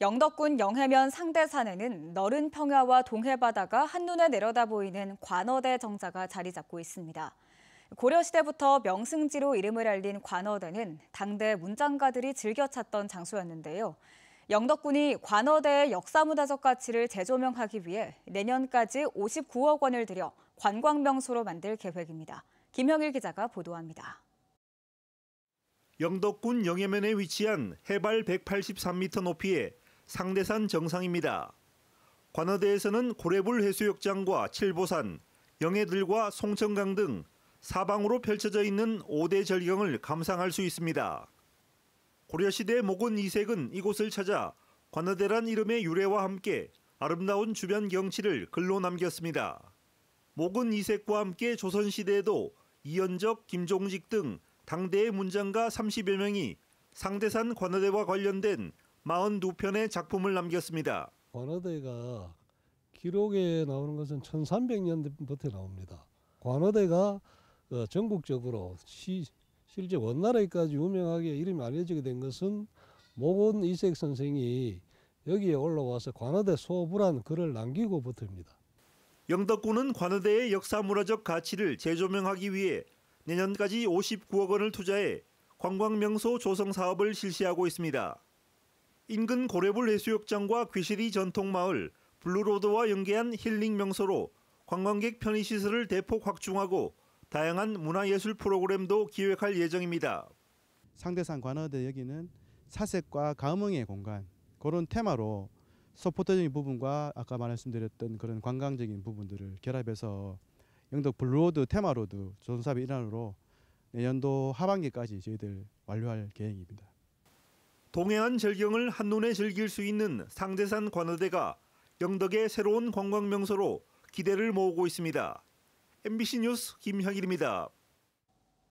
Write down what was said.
영덕군 영해면 상대산에는 너른 평야와 동해바다가 한눈에 내려다 보이는 관어대 정자가 자리 잡고 있습니다. 고려시대부터 명승지로 이름을 알린 관어대는 당대 문장가들이 즐겨 찾던 장소였는데요. 영덕군이 관어대의 역사문화적 가치를 재조명하기 위해 내년까지 59억 원을 들여 관광명소로 만들 계획입니다. 김형일 기자가 보도합니다. 영덕군 영해면에 위치한 해발 183m 높이의 상대산 정상입니다. 관어대에서는 고래불 해수욕장과 칠보산, 영해들과 송천강 등 사방으로 펼쳐져 있는 5대 절경을 감상할 수 있습니다. 고려시대 목원 이색은 이곳을 찾아 관어대란 이름의 유래와 함께 아름다운 주변 경치를 글로 남겼습니다. 목은 이색과 함께 조선시대에도 이연적, 김종직 등 당대의 문장가 30여 명이 상대산 관어대와 관련된 42편의 작품을 남겼습니다. 관어대가 기록에 나오는 것은 1300년부터 나옵니다. 관어대가 어, 전국적으로 시, 실제 원나라에까지 유명하게 이름이 알려지게 된 것은 모곤 이색 선생이 여기에 올라와서 관어대 소부란 글을 남기고부터입니다. 영덕군은 관어대의 역사 문화적 가치를 재조명하기 위해 내년까지 59억 원을 투자해 관광 명소 조성 사업을 실시하고 있습니다. 인근 고래불 해수욕장과 괴시리 전통마을, 블루로드와 연계한 힐링 명소로 관광객 편의시설을 대폭 확충하고 다양한 문화예술 프로그램도 기획할 예정입니다. 상대산 관어대 여기는 사색과 감흥의 공간 그런 테마로 서포터적인 부분과 아까 말씀드렸던 그런 관광적인 부분들을 결합해서 영덕 블루로드 테마로드 조성사업의 일환으로 내년도 하반기까지 저희들 완료할 계획입니다. 동해안 절경을 한눈에 즐길 수 있는 상대산 관어대가 영덕의 새로운 관광 명소로 기대를 모으고 있습니다. MBC 뉴스 김형일입니다.